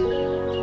Música